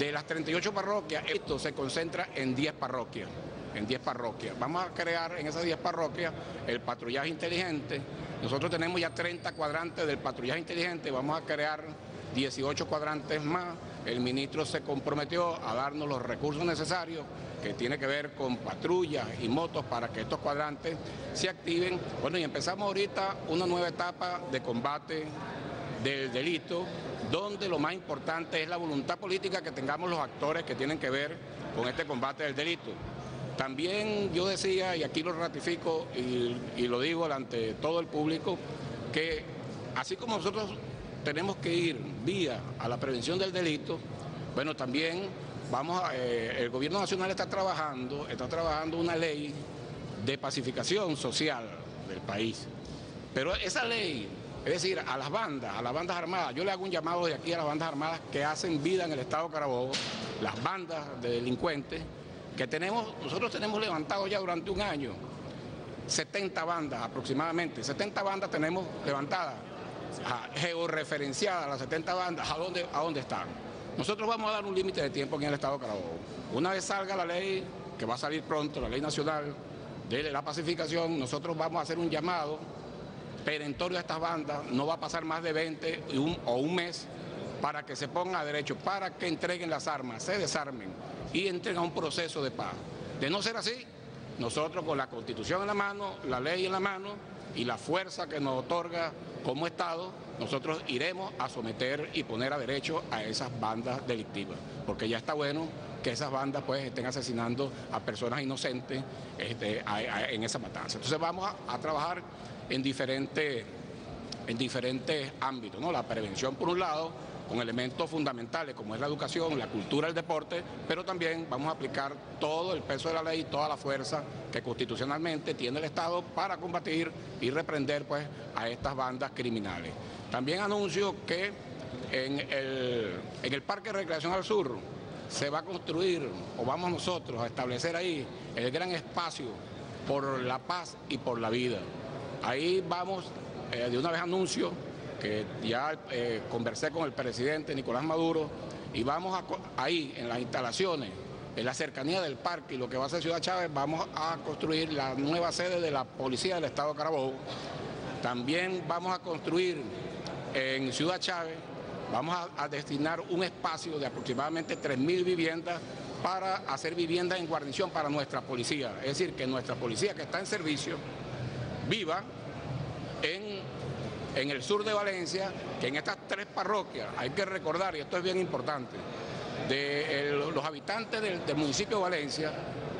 De las 38 parroquias, esto se concentra en 10 parroquias. En 10 parroquias. Vamos a crear en esas 10 parroquias el patrullaje inteligente. Nosotros tenemos ya 30 cuadrantes del patrullaje inteligente. Vamos a crear 18 cuadrantes más. El ministro se comprometió a darnos los recursos necesarios que tiene que ver con patrullas y motos para que estos cuadrantes se activen. Bueno, y empezamos ahorita una nueva etapa de combate del delito, donde lo más importante es la voluntad política que tengamos los actores que tienen que ver con este combate del delito. También yo decía, y aquí lo ratifico y, lo digo ante todo el público, que así como nosotros tenemos que ir vía a la prevención del delito, bueno, también vamos a, eh, el gobierno nacional está trabajando, está trabajando una ley de pacificación social del país. Pero esa ley, es decir, a las bandas, a las bandas armadas, yo le hago un llamado de aquí a las bandas armadas que hacen vida en el Estado de Carabobo, las bandas de delincuentes, que tenemos, nosotros tenemos levantado ya durante un año 70 bandas aproximadamente, 70 bandas tenemos levantadas georreferenciada las 70 bandas, ¿a dónde, ¿a dónde están? Nosotros vamos a dar un límite de tiempo en el Estado de Carabobo. Una vez salga la ley, que va a salir pronto, la ley nacional de la pacificación, nosotros vamos a hacer un llamado perentorio a estas bandas, no va a pasar más de 20 o un mes para que se pongan a derecho, para que entreguen las armas, se desarmen y entren a un proceso de paz. De no ser así, nosotros con la constitución en la mano, la ley en la mano y la fuerza que nos otorga como Estado, nosotros iremos a someter y poner a derecho a esas bandas delictivas, porque ya está bueno que esas bandas pues estén asesinando a personas inocentes este, en esa matanza. Entonces vamos a, trabajar en diferentes, en diferentes ámbitos, ¿no? La prevención por un lado, con elementos fundamentales como es la educación, la cultura, el deporte, pero también vamos a aplicar todo el peso de la ley, toda la fuerza que constitucionalmente tiene el Estado para combatir y reprender pues, a estas bandas criminales. También anuncio que en el, en el Parque de Recreación al Sur se va a construir, o vamos nosotros a establecer ahí, el gran espacio por la paz y por la vida. Ahí vamos, eh, de una vez anuncio, que ya eh, conversé con el presidente Nicolás Maduro y vamos a, ahí en las instalaciones, en la cercanía del parque y lo que va a ser Ciudad Chávez, vamos a construir la nueva sede de la Policía del Estado de Carabobo. También vamos a construir en Ciudad Chávez, vamos a, destinar un espacio de aproximadamente 3.000 viviendas para hacer viviendas en guarnición para nuestra policía. Es decir, que nuestra policía que está en servicio viva en en el sur de Valencia, que en estas tres parroquias, hay que recordar, y esto es bien importante, de los habitantes del, municipio de Valencia,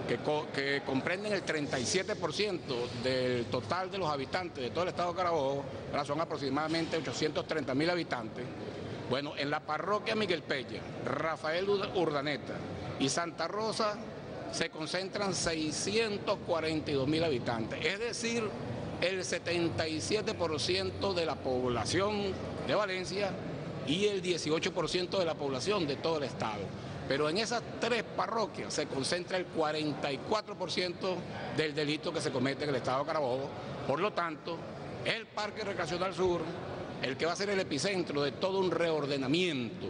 que, comprenden el 37% del total de los habitantes de todo el estado de Carabobo, son aproximadamente 830 mil habitantes. Bueno, en la parroquia Miguel Pella, Rafael Urdaneta y Santa Rosa se concentran 642 mil habitantes, es decir, el 77% de la población de Valencia y el 18% de la población de todo el estado. Pero en esas tres parroquias se concentra el 44% del delito que se comete en el estado de Carabobo. Por lo tanto, el Parque Recreacional Sur, el que va a ser el epicentro de todo un reordenamiento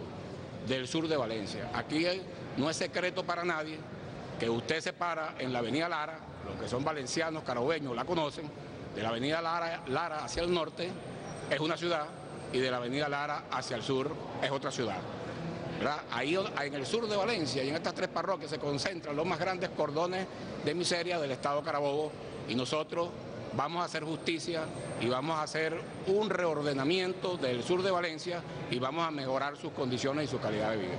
del sur de Valencia. Aquí no es secreto para nadie que usted se para en la avenida Lara, los que son valencianos, carabobeños, la conocen, de la avenida Lara, hacia el norte es una ciudad y de la avenida Lara hacia el sur es otra ciudad. Ahí en el sur de Valencia y en estas tres parroquias se concentran los más grandes cordones de miseria del estado Carabobo y nosotros vamos a hacer justicia y vamos a hacer un reordenamiento del sur de Valencia y vamos a mejorar sus condiciones y su calidad de vida.